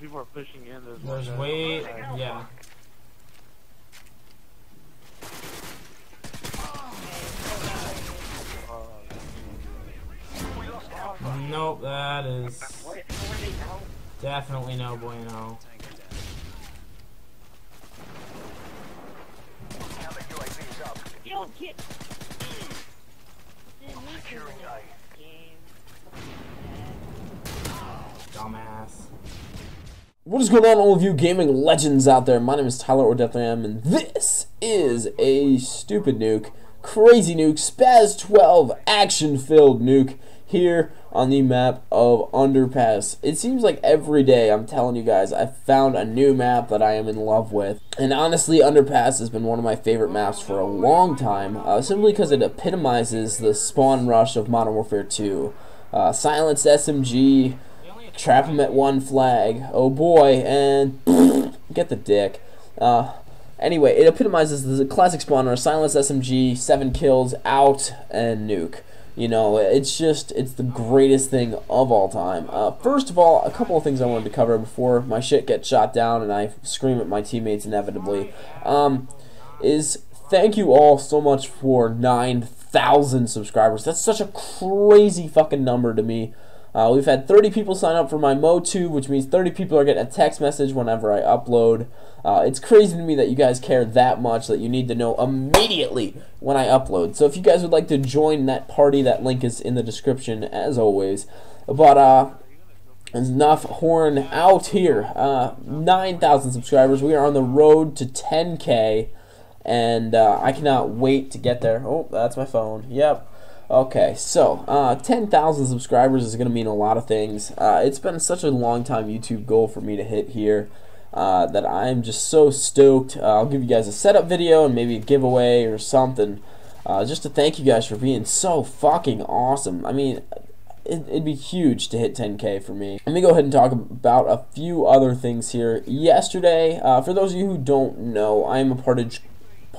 people are pushing in. There's, There's one way, guy. yeah. Nope, that is definitely no bueno. You don't get. Didn't need to win this game. Dumbass. What is going on, all of you gaming legends out there? My name is Tyler, or Deathly I Am, and this is a stupid nuke, crazy nuke, Spas-12 action-filled nuke here on the map of Underpass. It seems like every day, I'm telling you guys, I've found a new map that I am in love with. And honestly, Underpass has been one of my favorite maps for a long time, uh, simply because it epitomizes the spawn rush of Modern Warfare 2. Uh, silenced SMG, trap him at one flag. Oh boy, and get the dick. Uh, anyway, it epitomizes the classic spawner, silence SMG, seven kills, out, and nuke. You know, it's just, it's the greatest thing of all time. Uh, first of all, a couple of things I wanted to cover before my shit gets shot down and I scream at my teammates inevitably. Um, is thank you all so much for 9,000 subscribers. That's such a crazy fucking number to me. Uh, we've had 30 people sign up for my MoTube, which means 30 people are getting a text message whenever I upload. Uh, it's crazy to me that you guys care that much that you need to know immediately when I upload. So if you guys would like to join that party, that link is in the description as always. But uh, enough horn out here. Uh, 9,000 subscribers. We are on the road to 10k, and uh, I cannot wait to get there. Oh, that's my phone. Yep. Okay, so uh, 10,000 subscribers is going to mean a lot of things. Uh, it's been such a long time YouTube goal for me to hit here uh, that I'm just so stoked. Uh, I'll give you guys a setup video and maybe a giveaway or something uh, just to thank you guys for being so fucking awesome. I mean, it, would be huge to hit 10k for me. Let me go ahead and talk about a few other things here. Yesterday, uh, for those of you who don't know, I am a part of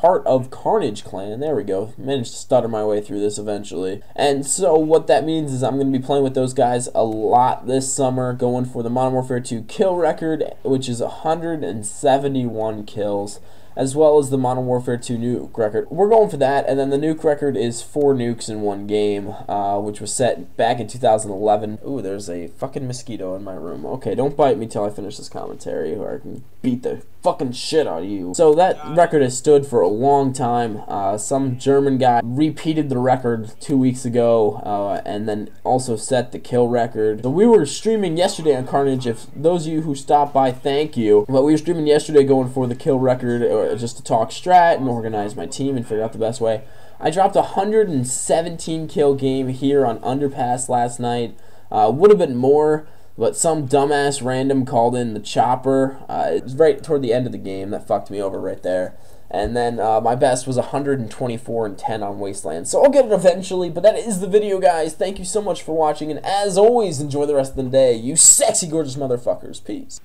part of Karnage Clan. There we go. Managed to stutter my way through this eventually. And so what that means is I'm going to be playing with those guys a lot this summer, going for the Modern Warfare 2 kill record, which is 171 kills as well as the Modern Warfare 2 nuke record. We're going for that, and then the nuke record is four nukes in one game, uh, which was set back in 2011. Ooh, there's a fucking mosquito in my room. Okay, don't bite me till I finish this commentary, or I can beat the fucking shit out of you. So that record has stood for a long time. Uh, some German guy repeated the record two weeks ago, uh, and then also set the kill record. So we were streaming yesterday on Karnage. If those of you who stopped by, thank you. But we were streaming yesterday going for the kill record, just to talk strat and organize my team and figure out the best way. I dropped a 117 kill game here on Underpass last night. Uh, would have been more, but some dumbass random called in the chopper. Uh, it was right toward the end of the game that fucked me over right there. And then uh, my best was 124 and 10 on Wasteland. So I'll get it eventually, but that is the video, guys. Thank you so much for watching, and as always, enjoy the rest of the day. You sexy, gorgeous motherfuckers. Peace.